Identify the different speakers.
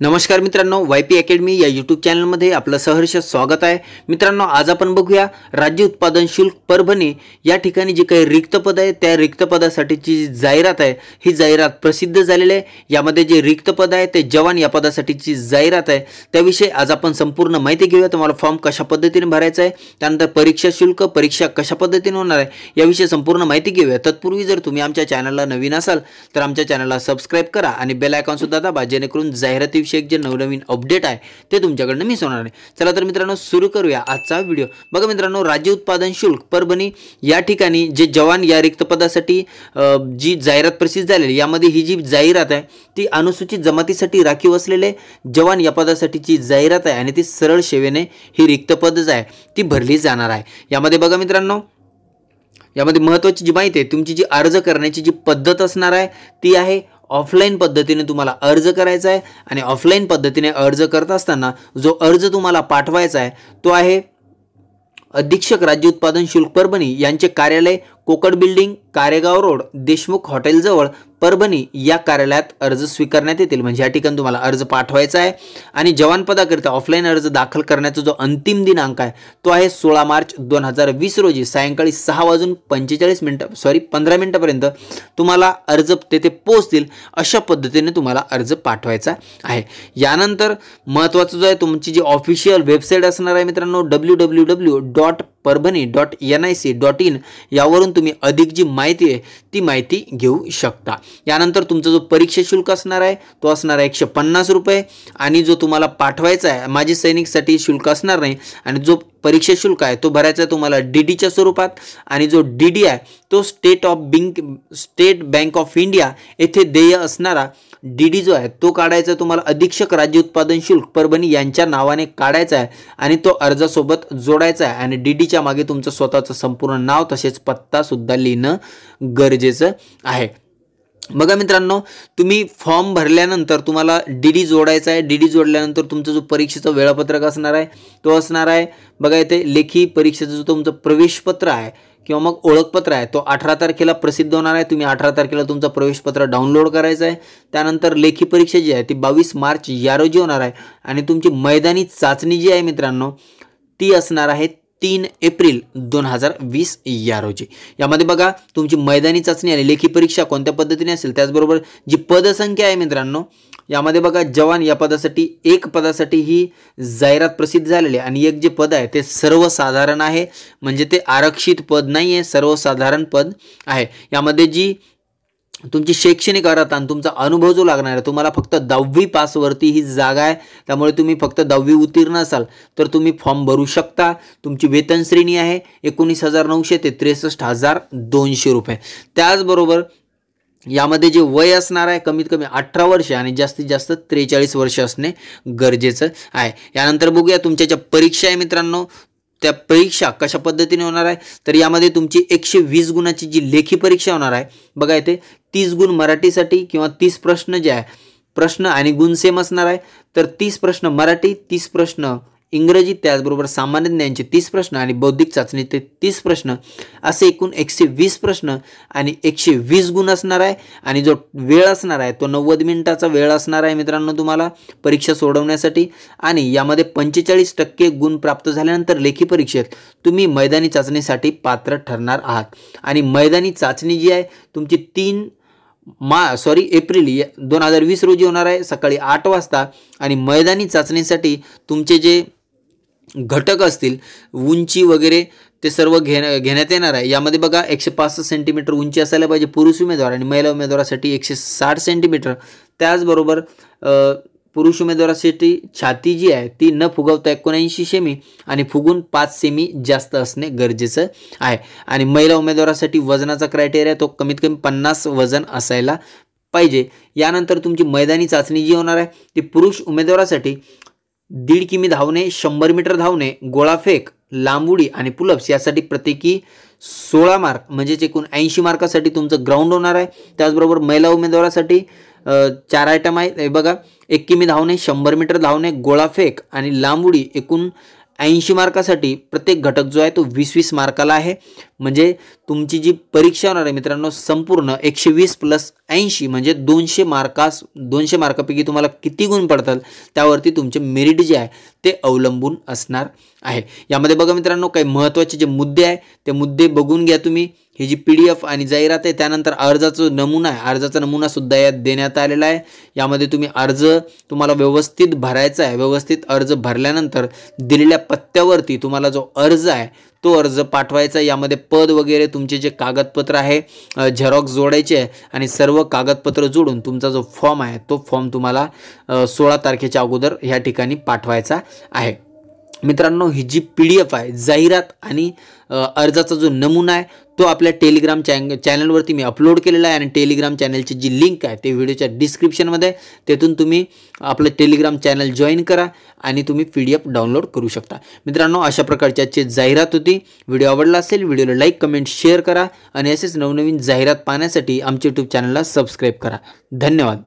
Speaker 1: नमस्कार मित्रांनो Y P academy या यूट्यूब चॅनलमध्ये आपलं सहर्ष स्वागत आहे. मित्रांनो आज आपण बघूया राज्य उत्पादन शुल्क परभणी. या ठिकाणी जे काही रिक्त पद आहे त्या रिक्त पदासाठीची जी जाहिरात आहे ही जाहिरात प्रसिद्ध झालेली आहे. यामध्ये जे रिक्त पद आहे ते जवान या पदासाठीची जाहिरात आहे. त्याविषयी आज आपण संपूर्ण माहिती घेऊया. तुम्हाला फॉर्म कशा पद्धतीने भरायचा आहे त्यानंतर परीक्षा शुल्क परीक्षा कशा पद्धतीने होणार आहे याविषयी संपूर्ण माहिती घेऊया. तत्पूर्वी जर तुम्ही आमच्या चॅनलला नवीन असाल तर आमच्या चॅनलला सबस्क्राईब करा आणि बेल आयकॉनसुद्धा दाबा जेणेकरून जाहिराती विषयक जे नवनवीन अपडेट आहे ते तुमच्याकडनं मिस होणार नाही चला तर मित्रांनो सुरू करूया आजचा व्हिडिओ बघा मित्रांनो राज्य उत्पादन शुल्क परभणी या ठिकाणी जे जवान या रिक्त पदासाठी जी जाहिरात प्रसिद्ध झालेली यामध्ये ही जी जाहिरात आहे ती अनुसूचित जमातीसाठी राखीव असलेले जवान या पदासाठीची जाहिरात आहे आणि ती सरळ सेवेने ही रिक्त पदच आहे ती भरली जाणार आहे. यामध्ये बघा मित्रांनो यामध्ये महत्त्वाची जी माहिती आहे तुमची जी अर्ज करण्याची जी पद्धत असणार आहे ती आहे ऑफलाईन पद्धतीने तुम्हाला अर्ज करायचा आहे आणि ऑफलाईन पद्धतीने अर्ज करत असताना जो अर्ज तुम्हाला पाठवायचा आहे तो आहे अधीक्षक राज्य उत्पादन शुल्क परभणी यांचे कार्यालय कोकड बिल्डिंग कारेगाव रोड देशमुख हॉटेलजवळ परभणी या कार्यालयात अर्ज स्वीकारण्यात येतील. म्हणजे या ठिकाणी तुम्हाला अर्ज पाठवायचा आहे. आणि जवान पदाकरिता ऑफलाईन अर्ज दाखल करण्याचा जो अंतिम दिनांक आहे तो आहे सोळा मार्च दोन हजार वीस रोजी सायंकाळी सहा वाजून पंचेचाळीस मिनटं सॉरी पंधरा मिनटापर्यंत तुम्हाला अर्ज तेथे पोहोचतील. अशा पद्धतीने तुम्हाला अर्ज पाठवायचा आहे. यानंतर महत्त्वाचं जो आहे तुमची जी ऑफिशियल वेबसाईट असणार आहे मित्रांनो W W W dot Parbhani dot N I C dot in यावरून तुम्ही अधिक जी माहिती आहे ती माहिती घेऊ शकता. यानंतर तुमचा जो परीक्षा शुल्क असणार आहे तो असणार आहे एकशे पन्नास रुपये. आणि जो तुम्हाला पाठवायचा आहे माजी सैनिकसाठी शुल्क असणार नाही आणि जो परीक्षा शुल्क आहे तो भरायचा आहे तुम्हाला डी डीच्या स्वरूपात. आणि जो डी डी आहे तो state of bank state bank of India येथे देय असणारा डी डी जो आहे तो काढायचा तुम्हाला अधीक्षक राज्य उत्पादन शुल्क परभणी यांच्या नावाने काढायचा आहे आणि तो अर्जासोबत जोडायचा आहे. आणि डी डीच्या मागे तुमचं स्वतःचं संपूर्ण नाव तसेच पत्ता सुद्धा लिहिणं गरजेचं आहे. बघा मित्रांनो तुम्ही फॉर्म भरल्यानंतर तुम्हाला डी डी जोडायचा आहे. डी डी जोडल्यानंतर तुमचं जो परीक्षेचं वेळापत्रक असणार आहे तो असणार आहे. बघा इथे लेखी परीक्षेचं जो तुमचं प्रवेशपत्र आहे किंवा मग ओळखपत्र आहे तो अठरा तारखेला प्रसिद्ध होणार आहे तुम्ही अठरा तारखेला तुमचं प्रवेशपत्र डाउनलोड करायचं आहे. त्यानंतर लेखी परीक्षा जी आहे ती बावीस मार्च या रोजी होणार आहे. आणि तुमची मैदानी चाचणी जी आहे मित्रांनो ती असणार आहे तीन एप्रिल दोन हजार वीस या रोजी. यामध्ये बघा तुमची मैदानी चाचणी आणि लेखी परीक्षा कोणत्या पद्धतीने असेल त्याचबरोबर जी पदसंख्या आहे मित्रांनो यामध्ये बघा जवान या पदासाठी एक पदासाठी ही जाहिरात प्रसिद्ध झालेली आहे. आणि एक जे पद आहे ते सर्वसाधारण आहे. म्हणजे ते आरक्षित पद नाही आहे सर्वसाधारण पद आहे. यामध्ये जी तुमची शैक्षणिक अर्हता आणि तुमचा अनुभव जो लागणार आहे तुम्हाला फक्त दहावी पासवरती ही जागा आहे. त्यामुळे तुम्ही फक्त दहावी उत्तीर्ण असाल तर तुम्ही फॉर्म भरू शकता. तुमची वेतन श्रेणी आहे एकोणीस हजार नऊशे ते त्रेसष्ट हजार दोनशे रुपये. त्याचबरोबर यामध्ये जे वय असणार आहे कमीत कमी अठरा वर्ष आणि जास्तीत जास्त त्रेचाळीस वर्ष असणे गरजेचं आहे. यानंतर बघूया तुमच्या ज्या परीक्षा आहे मित्रांनो. त्या परीक्षा कशा पद्धतीने होणार आहे? तर यामध्ये तुमची एकशे वीस गुणाची जी लेखी परीक्षा होणार आहे बघा येते तीस गुण मराठीसाठी किंवा तीस प्रश्न जे आहे प्रश्न आणि गुण सेम असणार आहे. तर तीस प्रश्न मराठी तीस प्रश्न इंग्रजी त्याचबरोबर सामान्य ज्ञानचे तीस प्रश्न आणि बौद्धिक चाचणीचे तीस प्रश्न असे एकूण एकशे वीस प्रश्न आणि एकशे वीस गुण असणार आहे. आणि जो वेळ असणार आहे तो नव्वद मिनिटाचा वेळ असणार आहे मित्रांनो तुम्हाला परीक्षा सोडवण्यासाठी. आणि यामध्ये पंचेचाळीस टक्के गुण प्राप्त झाल्यानंतर लेखी परीक्षेत तुम्ही मैदानी चाचणीसाठी पात्र ठरणार आहात. आणि मैदानी चाचणी जी आहे तुमची तीन मा सॉरी एप्रिल दोन हजार वीस रोजी होणार आहे सकाळी आठ वाजता. आणि मैदानी चाचणीसाठी तुमचे जे घटक असतील उंची वगैरे ते सर्व घेण्या घेण्यात येणार आहे. यामध्ये बघा एकशे पासष्ट सेंटीमीटर उंची असायला पाहिजे पुरुष उमेदवार आणि महिला उमेदवारासाठी एकशे साठ सेंटीमीटर त्याचबरोबर पुरुष उमेदवारासाठी छाती जी आहे ती न फुगवता एकोणऐंशी सेमी आणि फुगून पाच सेमी जास्त असणे गरजेचं आहे. आणि महिला उमेदवारासाठी वजनाचा क्रायटेरिया तो कमीत कमी पन्नास वजन असायला पाहिजे. यानंतर तुमची मैदानी चाचणी जी होणार आहे ती पुरुष उमेदवारासाठी दीड किमी धावणे शंभर मीटर धावणे गोळाफेक लांब उडी आणि पुलप्स यासाठी प्रत्येकी सोळा मार्क म्हणजेच एकूण ऐंशी मार्कासाठी तुमचं ग्राउंड होणार आहे. त्याचबरोबर महिला उमेदवारासाठी चार आयटम आहेत हे बघा एक किमी धावणे शंभर मीटर धावणे गोळाफेक आणि लांब उडी एकूण ऐंशी मार्कासाठी प्रत्येक घटक जो आहे तो वीस वीस मार्काला आहे. म्हणजे तुमची जी परीक्षा होणार आहे मित्रांनो संपूर्ण एकशे वीस प्लस ऐंशी म्हणजे दोनशे मार्कास दोनशे मार्कापैकी तुम्हाला किती गुण पडतात त्यावरती तुमचे मेरिट जे आहे ते अवलंबून असणार आहे. यामध्ये बघा मित्रांनो काही महत्त्वाचे जे मुद्दे आहे ते मुद्दे बघून घ्या तुम्ही. ही जी पी डी एफ आणि जाहिरात आहे त्यानंतर अर्जाचा नमुना आहे. अर्जाचा नमुनासुद्धा यात देण्यात आलेला आहे. यामध्ये तुम्ही अर्ज तुम्हाला व्यवस्थित भरायचा आहे. व्यवस्थित अर्ज भरल्यानंतर दिलेल्या पत्त्यावरती तुम्हाला जो अर्ज आहे तो अर्ज पाठवायचा यामध्ये पद वगैरे तुमचे जे कागदपत्र आहे झेरॉक्स जोडायचे आहे आणि सर्व कागदपत्र जोडून तुमचा जो फॉर्म आहे तो फॉर्म तुम्हाला सोळा तारखेच्या अगोदर ह्या ठिकाणी पाठवायचा आहे. मित्रांनो ही जी पी डी एफ आहे जाहिरात आणि अर्जाचा जो नमुना आहे तो आपल्या टेलिग्राम चॅन चॅनलवरती मी अपलोड केलेला आहे आणि टेलिग्राम चॅनलची जी लिंक आहे ते व्हिडिओच्या डिस्क्रिप्शनमध्ये तेथून तुम्ही आपलं टेलिग्राम चॅनल जॉईन करा आणि तुम्ही पी डी एफ डाउनलोड करू शकता. मित्रांनो अशा प्रकारची जाहिरात होती. व्हिडिओ आवडला असेल व्हिडिओला लाईक कमेंट शेअर करा आणि असेच नवनवीन जाहिरात पाहण्यासाठी आमच्या यूट्यूब चॅनलला सबस्क्राईब करा. धन्यवाद.